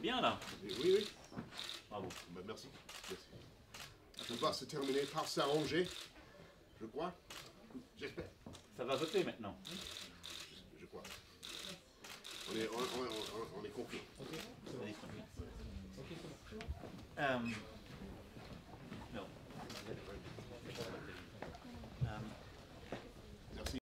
C'est bien là. Oui, oui. Bravo. Bah, merci. merci. Va se terminer par s'arranger, je crois. J'espère. Ça va voter maintenant. Je crois. On est, on,